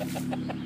Ha ha ha.